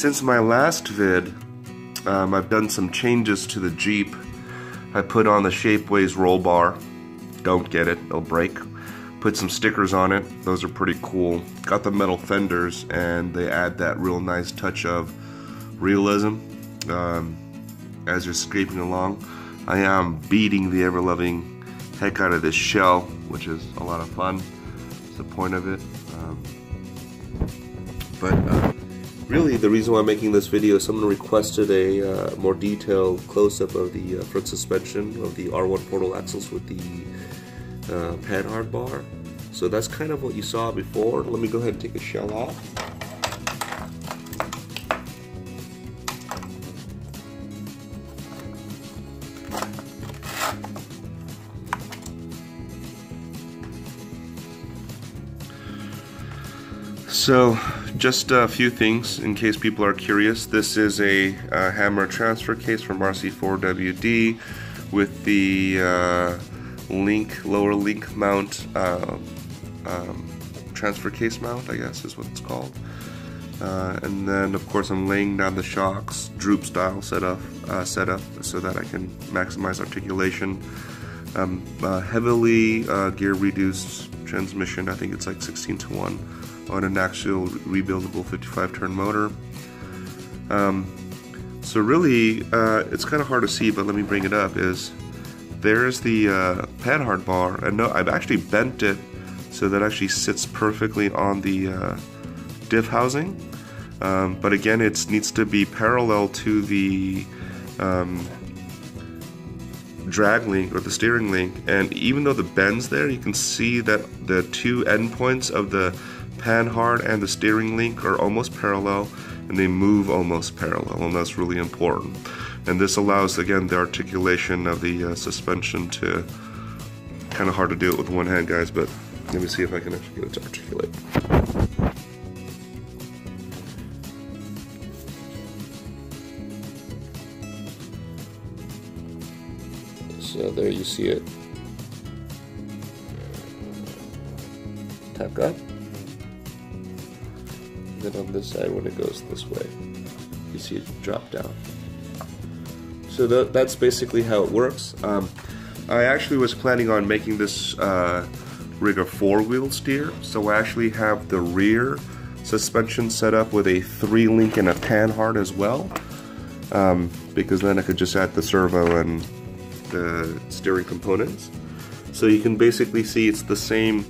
Since my last vid, um, I've done some changes to the Jeep. I put on the Shapeways roll bar. Don't get it, it'll break. Put some stickers on it, those are pretty cool. Got the metal fenders and they add that real nice touch of realism um, as you're scraping along. I am beating the ever-loving heck out of this shell, which is a lot of fun. It's the point of it. Um, but uh, really, the reason why I'm making this video is someone requested a uh, more detailed close-up of the uh, front suspension of the R1 portal axles with the uh, panhard bar. So that's kind of what you saw before. Let me go ahead and take a shell off. So, just a few things in case people are curious. This is a uh, hammer transfer case from RC4WD with the uh, link, lower link mount, uh, um, transfer case mount, I guess is what it's called. Uh, and then, of course, I'm laying down the shocks, droop style setup, uh, setup so that I can maximize articulation. Um, heavily uh, gear reduced transmission, I think it's like 16 to 1 on an actual rebuildable 55 turn motor. Um, so really, uh, it's kind of hard to see, but let me bring it up, is there's the uh, panhard bar, and no, I've actually bent it so that actually sits perfectly on the uh, diff housing. Um, but again, it needs to be parallel to the um, drag link or the steering link. And even though the bend's there, you can see that the two endpoints of the Panhard and the steering link are almost parallel and they move almost parallel and that's really important. And this allows again the articulation of the uh, suspension to kind of hard to do it with one hand guys but let me see if I can actually get it to articulate. So there you see it. Tuck up. Then on this side when it goes this way you see it drop down. So that, that's basically how it works. Um, I actually was planning on making this uh, rig a four-wheel steer. So I actually have the rear suspension set up with a three link and a panhard as well. Um, because then I could just add the servo and the steering components so you can basically see it's the same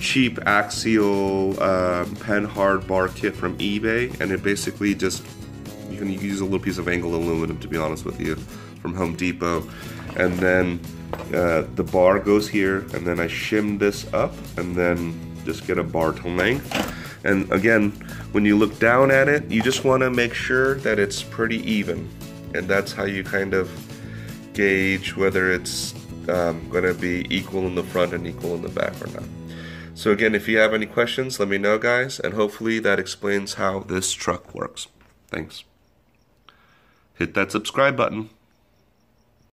cheap axial um, panhard bar kit from eBay, and it basically just you can use a little piece of angled aluminum to be honest with you from Home Depot, and then uh, the bar goes here, and then I shim this up, and then just get a bar to length. And again, when you look down at it, you just want to make sure that it's pretty even, and that's how you kind of gauge whether it's um, going to be equal in the front and equal in the back or not. So again, if you have any questions, let me know, guys, and hopefully that explains how this truck works. Thanks. Hit that subscribe button.